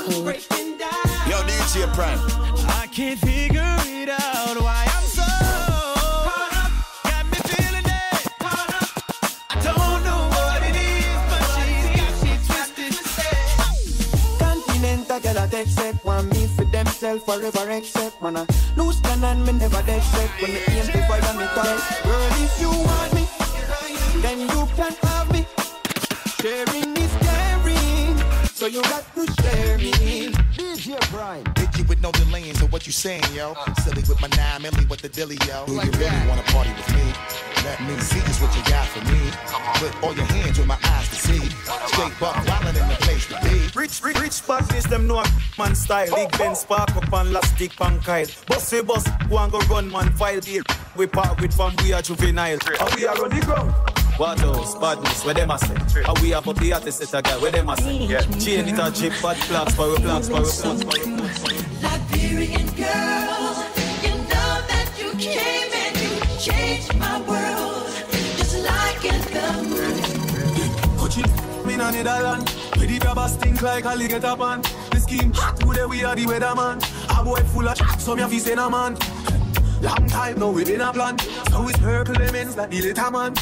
code. Yo, DJ Prime. I can't figure it out why I'm so caught up. Got me feeling it. Caught up. I don't know what it is, but she's got me twisted. Continental girl a take set Want me for themself forever accept Man a loose cannon me never dead set When me aim to fire me touch Girl if you want me Then you can have me Sharing is caring So you got to share me DJ Prime. Hit you with no delaying, so what you saying, yo? Uh. Silly with my nine milli, with the dilly, yo? Do you really wanna party with me? Let me see just what you got for me. Put all your hands with my eyes to see. Straight buck wildin' in the place to be. Rich, rich, rich badness, them know man style. Big oh, Ben oh. spark up and elastic pan kyle. Bus we bus, go and go run man file deal. We park with fam, we are juvenile. And we are on the ground. What else? Badness, where them a say? And we have up the artist set a guy, where them a say? Yeah. Chain it a chip, bad flags, power flags, power flags, power flags. Liberian girl, you know that you came and you changed my world, just like in the movie. Coaching me in a Netherland. Where the grabbers stink like alligator pan. The scheme hot today we are the weatherman. A boy full of chat, so me have to say no man. Long time no we been a plan, so it's her claimants that need it a man.